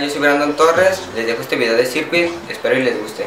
Yo soy Brandon Torres, les dejo este video de Circuit, espero y les guste.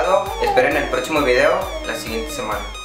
Gustado, esperen el próximo video la siguiente semana.